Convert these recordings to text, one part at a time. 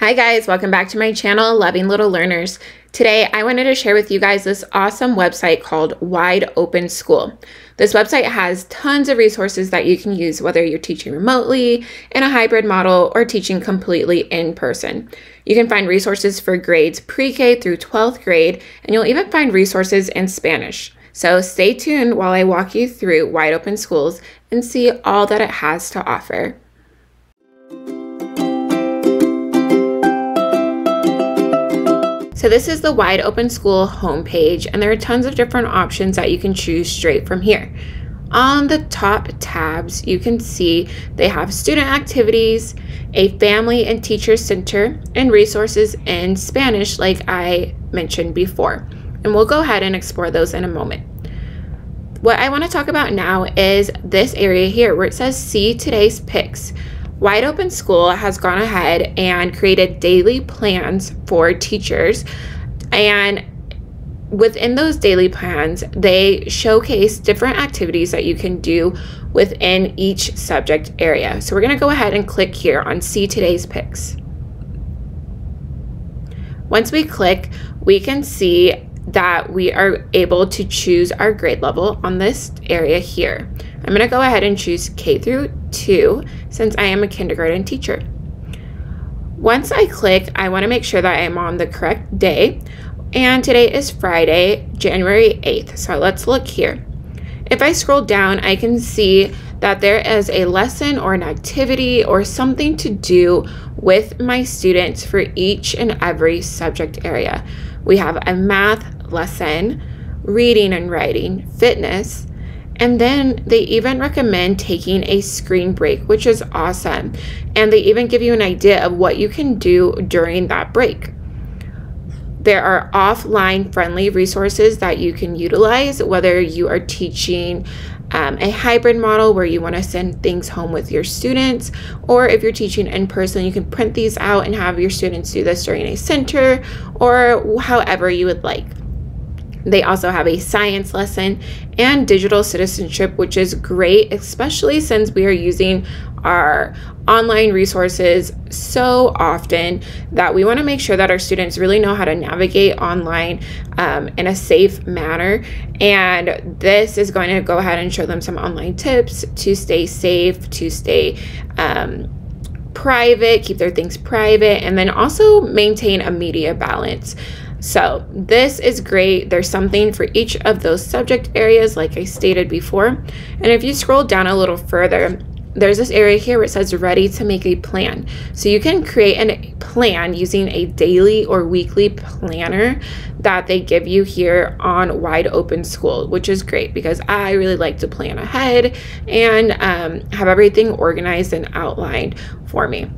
Hi guys, welcome back to my channel, Loving Little Learners. Today, I wanted to share with you guys this awesome website called Wide Open School. This website has tons of resources that you can use whether you're teaching remotely, in a hybrid model, or teaching completely in person. You can find resources for grades pre-K through 12th grade, and you'll even find resources in Spanish. So stay tuned while I walk you through Wide Open Schools and see all that it has to offer. So this is the Wide Open School homepage, and there are tons of different options that you can choose straight from here. On the top tabs, you can see they have student activities, a family and teacher center, and resources in Spanish like I mentioned before. And we'll go ahead and explore those in a moment. What I want to talk about now is this area here where it says see today's picks. Wide Open School has gone ahead and created daily plans for teachers. And within those daily plans, they showcase different activities that you can do within each subject area. So we're going to go ahead and click here on See Today's Picks. Once we click, we can see that we are able to choose our grade level on this area here. I'm going to go ahead and choose K through 2 since I am a kindergarten teacher. Once I click, I want to make sure that I am on the correct day. And today is Friday, January 8th. So let's look here. If I scroll down, I can see that there is a lesson or an activity or something to do with my students for each and every subject area. We have a math lesson, reading and writing, fitness, and then they even recommend taking a screen break, which is awesome. And they even give you an idea of what you can do during that break. There are offline friendly resources that you can utilize, whether you are teaching um, a hybrid model where you want to send things home with your students, or if you're teaching in person, you can print these out and have your students do this during a center or however you would like. They also have a science lesson and digital citizenship, which is great, especially since we are using our online resources so often that we want to make sure that our students really know how to navigate online um, in a safe manner. And this is going to go ahead and show them some online tips to stay safe, to stay. Um, private, keep their things private, and then also maintain a media balance. So this is great. There's something for each of those subject areas, like I stated before. And if you scroll down a little further, there's this area here where it says ready to make a plan. So you can create a plan using a daily or weekly planner that they give you here on Wide Open School, which is great because I really like to plan ahead and um, have everything organized and outlined for me.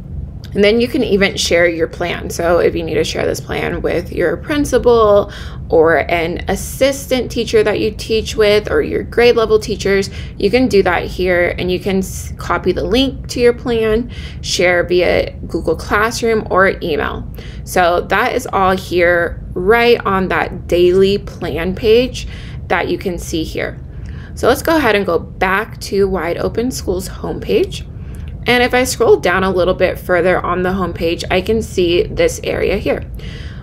And then you can even share your plan. So if you need to share this plan with your principal or an assistant teacher that you teach with or your grade level teachers, you can do that here and you can copy the link to your plan, share via Google Classroom or email. So that is all here right on that daily plan page that you can see here. So let's go ahead and go back to Wide Open Schools homepage. And if I scroll down a little bit further on the homepage, I can see this area here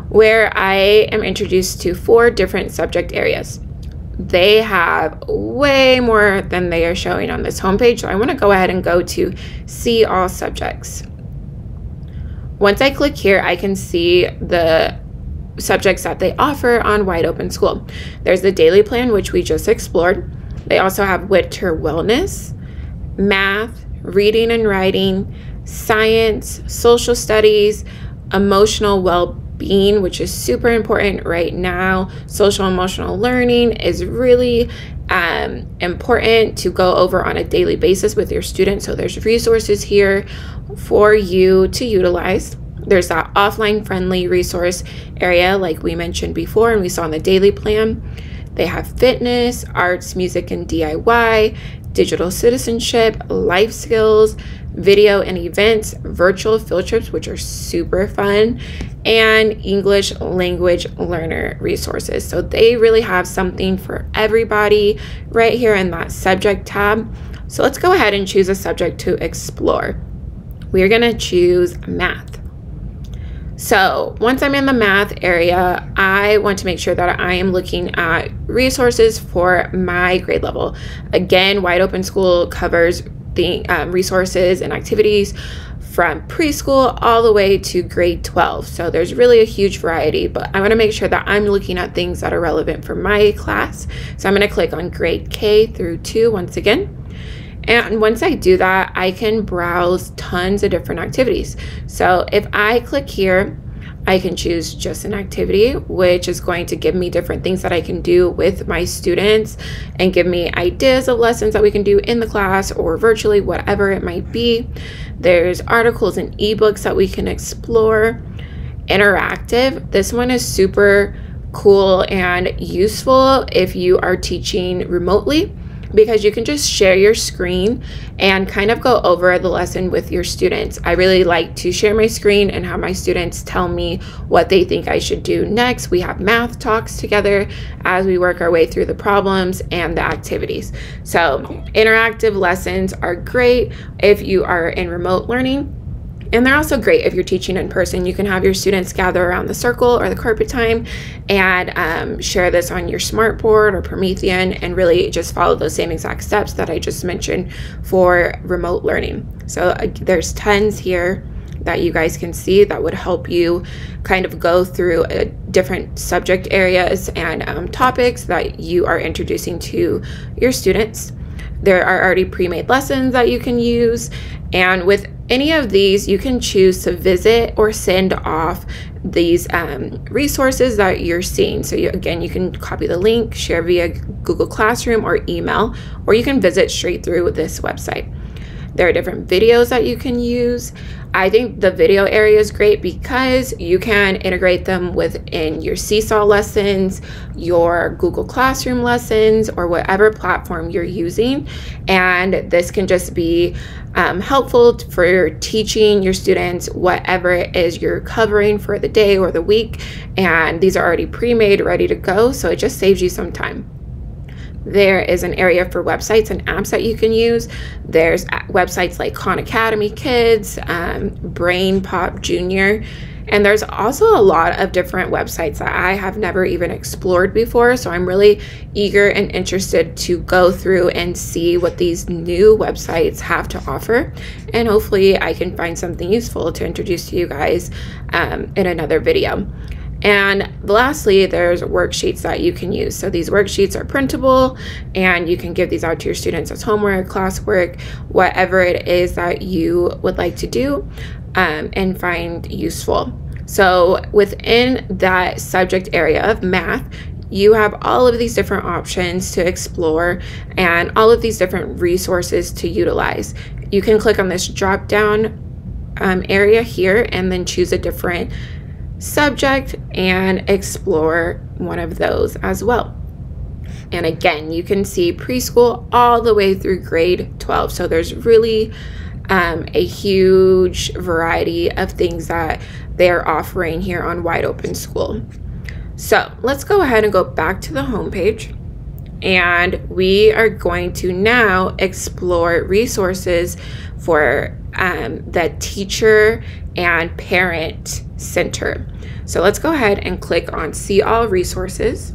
where I am introduced to four different subject areas. They have way more than they are showing on this homepage, so I want to go ahead and go to see all subjects. Once I click here, I can see the subjects that they offer on Wide Open School. There's the daily plan, which we just explored. They also have winter wellness, math, reading and writing, science, social studies, emotional well being, which is super important right now. Social emotional learning is really um, important to go over on a daily basis with your students. So there's resources here for you to utilize. There's that offline friendly resource area, like we mentioned before, and we saw in the daily plan. They have fitness, arts, music, and DIY, digital citizenship, life skills, video and events, virtual field trips, which are super fun, and English language learner resources. So they really have something for everybody right here in that subject tab. So let's go ahead and choose a subject to explore. We're going to choose math. So once I'm in the math area, I want to make sure that I am looking at resources for my grade level. Again, Wide Open School covers the um, resources and activities from preschool all the way to grade 12. So there's really a huge variety, but I want to make sure that I'm looking at things that are relevant for my class. So I'm going to click on grade K through 2 once again. And once I do that, I can browse tons of different activities. So if I click here, I can choose just an activity, which is going to give me different things that I can do with my students and give me ideas of lessons that we can do in the class or virtually, whatever it might be. There's articles and ebooks that we can explore. Interactive. This one is super cool and useful if you are teaching remotely because you can just share your screen and kind of go over the lesson with your students. I really like to share my screen and have my students tell me what they think I should do next. We have math talks together as we work our way through the problems and the activities. So, interactive lessons are great if you are in remote learning and they're also great if you're teaching in person. You can have your students gather around the circle or the carpet time and um, share this on your smartboard or Promethean and really just follow those same exact steps that I just mentioned for remote learning. So uh, there's tons here that you guys can see that would help you kind of go through a uh, different subject areas and um, topics that you are introducing to your students. There are already pre-made lessons that you can use and with any of these, you can choose to visit or send off these um, resources that you're seeing. So you, again, you can copy the link, share via Google Classroom or email, or you can visit straight through this website. There are different videos that you can use. I think the video area is great because you can integrate them within your Seesaw lessons, your Google Classroom lessons, or whatever platform you're using. And this can just be um, helpful for teaching your students whatever it is you're covering for the day or the week. And these are already pre made, ready to go. So it just saves you some time. There is an area for websites and apps that you can use. There's websites like Khan Academy Kids, um, BrainPOP Junior, and there's also a lot of different websites that I have never even explored before. So I'm really eager and interested to go through and see what these new websites have to offer. And hopefully, I can find something useful to introduce to you guys um, in another video. And lastly, there's worksheets that you can use. So these worksheets are printable and you can give these out to your students as homework, classwork, whatever it is that you would like to do um, and find useful. So within that subject area of math, you have all of these different options to explore and all of these different resources to utilize. You can click on this drop down um, area here and then choose a different subject and explore one of those as well. And again, you can see preschool all the way through grade 12. So there's really um, a huge variety of things that they're offering here on Wide Open School. So let's go ahead and go back to the homepage. And we are going to now explore resources for um, the teacher and parent center. So let's go ahead and click on see all resources.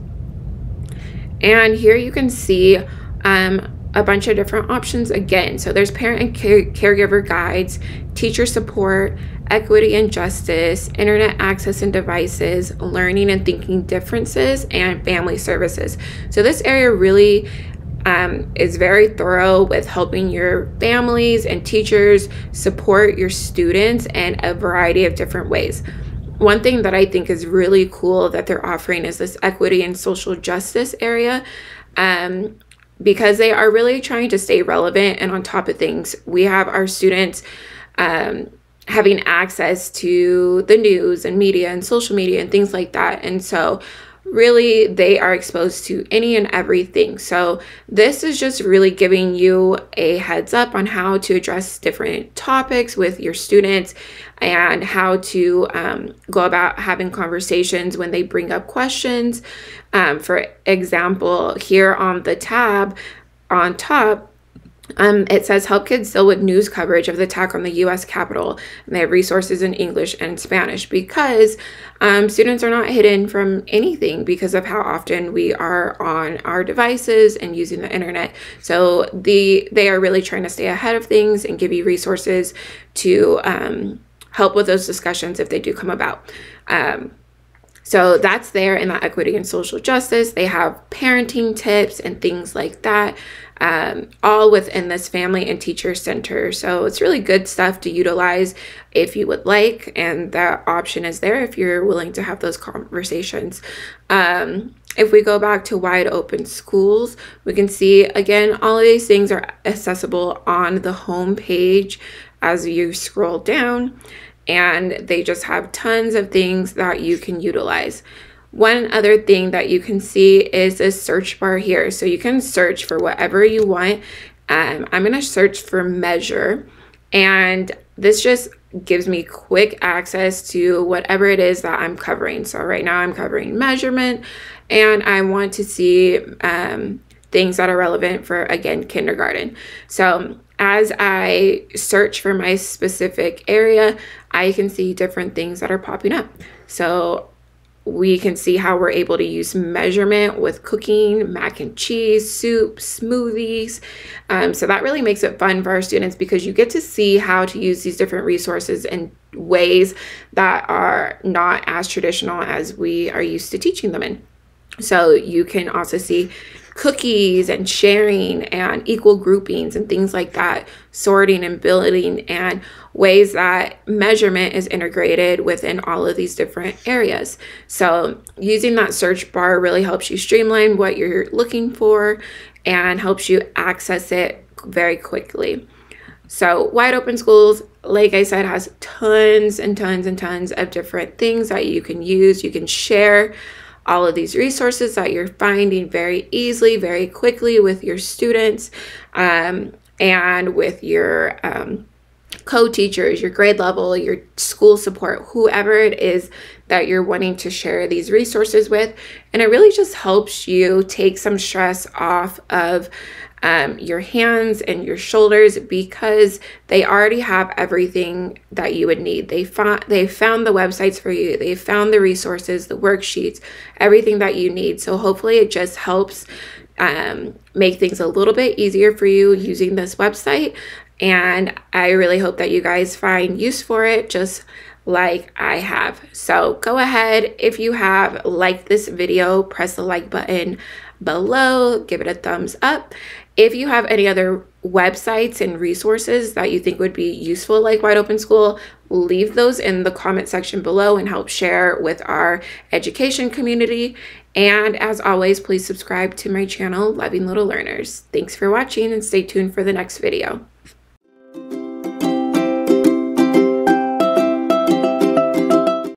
And here you can see um, a bunch of different options again. So there's parent and care caregiver guides, teacher support, equity and justice, internet access and devices, learning and thinking differences, and family services. So this area really um, is very thorough with helping your families and teachers support your students in a variety of different ways. One thing that I think is really cool that they're offering is this equity and social justice area. Um, because they are really trying to stay relevant and on top of things. We have our students um, having access to the news and media and social media and things like that. And so really they are exposed to any and everything. So this is just really giving you a heads up on how to address different topics with your students and how to um, go about having conversations when they bring up questions. Um, for example, here on the tab on top, Um, it says help kids deal with news coverage of the attack on the U.S. Capitol, and they have resources in English and Spanish because um, students are not hidden from anything because of how often we are on our devices and using the internet. So the they are really trying to stay ahead of things and give you resources to um, help with those discussions if they do come about. So that's there in that equity and social justice. They have parenting tips and things like that, um, all within this family and teacher center. So it's really good stuff to utilize if you would like, and that option is there if you're willing to have those conversations. Um, if we go back to wide open schools, we can see again, all of these things are accessible on the home page as you scroll down and they just have tons of things that you can utilize. One other thing that you can see is a search bar here. So you can search for whatever you want. Um, I'm going to search for measure, and this just gives me quick access to whatever it is that I'm covering. So right now I'm covering measurement, and I want to see um, things that are relevant for, again, kindergarten. So as I search for my specific area, I can see different things that are popping up. So we can see how we're able to use measurement with cooking, mac and cheese, soup, smoothies. Um, so that really makes it fun for our students because you get to see how to use these different resources in ways that are not as traditional as we are used to teaching them in. So you can also see cookies and sharing and equal groupings and things like that, sorting and building, and ways that measurement is integrated within all of these different areas. So, using that search bar really helps you streamline what you're looking for and helps you access it very quickly. So, Wide Open Schools, like I said, has tons and tons and tons of different things that you can use. You can share all of these resources that you're finding very easily, very quickly with your students um, and with your um, co-teachers, your grade level, your school support, whoever it is that you're wanting to share these resources with. And it really just helps you take some stress off of um, your hands and your shoulders because they already have everything that you would need. They found they found the websites for you. They found the resources, the worksheets, everything that you need. So hopefully it just helps um, make things a little bit easier for you using this website. And I really hope that you guys find use for it. Just like I have. So go ahead if you have liked this video, press the like button below, give it a thumbs up. If you have any other websites and resources that you think would be useful like Wide Open School, leave those in the comment section below and help share with our education community. And as always, please subscribe to my channel, Loving Little Learners. Thanks for watching and stay tuned for the next video.